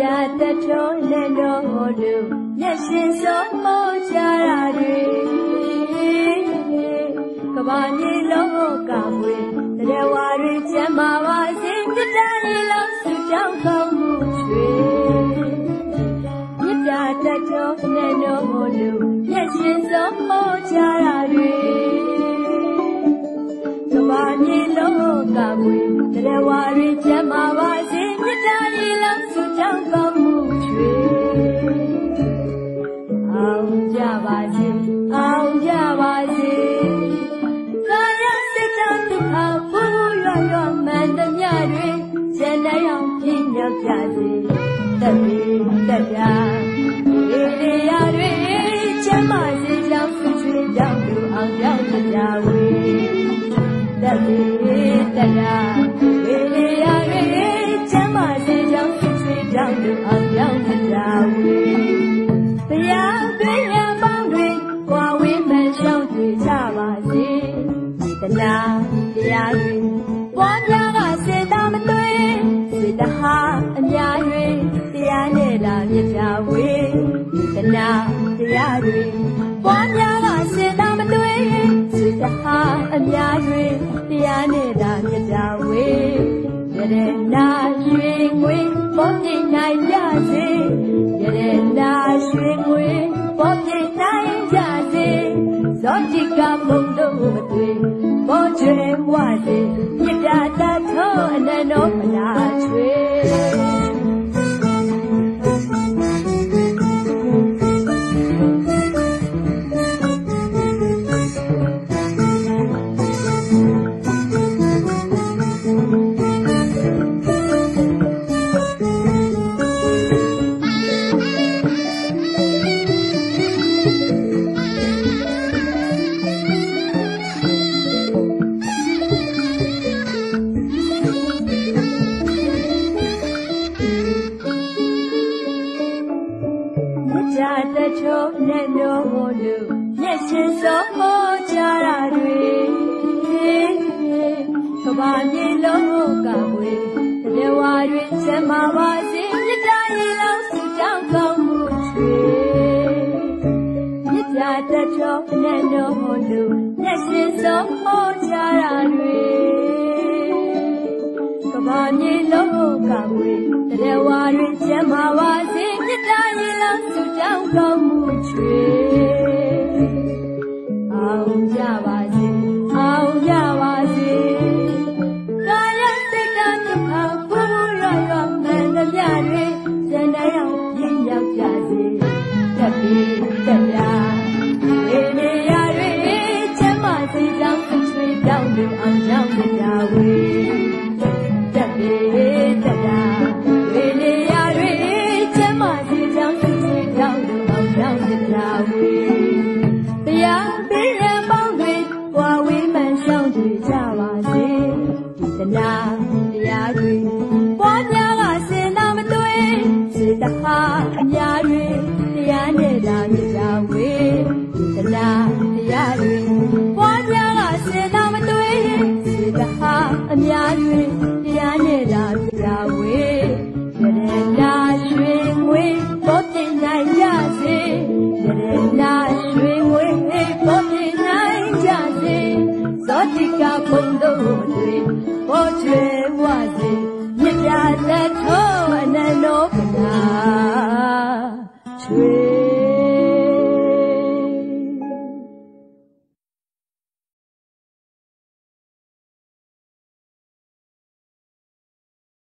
တာတထုံးနဲ့တော်လူမျက်ရှင်စောမောချရာတွေကဘာမြေလုံးကဝေတရားဝါတွေကျမ်းမာပါစေမြတ်တန်လုံးစုကြောင်းကောင်းမှုချွေမြတ်တာတထုံးနဲ့တော်လူမျက်ရှင်စောမောချရာတွေက ပြည့်မြောက်ကြစေတတိတတာအေရိယာတွေချမ်းသာစေကြောင်းသူချွေကြောင်းသူအောင်ကြောင်းကြဝေတတိတတာအေရိယာတွေချမ်းသာစေကြောင်းသူချွေကြောင်းသူအောင်ကြောင်းကြဝေတရားသွေးရပေါင်းတွေကိုယ်ဝေးမှန်ရှောင်းတွေ့ကြပါစေဒီတနာတရားတွေပွားများ ရားတွေပွားများကစေတာမသွေးစေတဟာအများတွေတရားနဲ့လာမြတ်တာဝေရတနာရွှေငွေပေါ်ပြနိုင်ကြစေရတနာရွှေငွေပေါ်ပြနိုင်ကြစေဇောတိကဘုံတို့မတွေ့ပေါ်ချွေဝစေမြတ်တာတထောအနန္တောမနာ ချွေမြတ်တာတထောနဲ့တော်လူမျက်ရှင်စောဟောကြရာတွေကဘာမြေလုံးကဝေတရားဝါတွေချမ်းသာပါစေမြတ်တာရေလောစုကြောင်းကောင်းမှုချွေမြတ်တာတထောနဲ့တော်လူမျက်ရှင်စောဟောကြရာတွေ ကဘာမြေလုံးကဝေတရားဝါတွေချမ်းသာပါစေမြတ်တာရေလောစုကြောင်းကောင်းမှုချွေ ဝေးမှန်ရှောင်းတွေ့ကြပါစေဒီတနာတရားတွေပွားများကစင်နာမသွေးစေတဟာအများတွေတရားနဲ့လာမြကြဝေဒီတနာတရားတွေပွားများကစင်နာမသွေးစေတဟာအများတွေ ဇောတိကဘုံတို့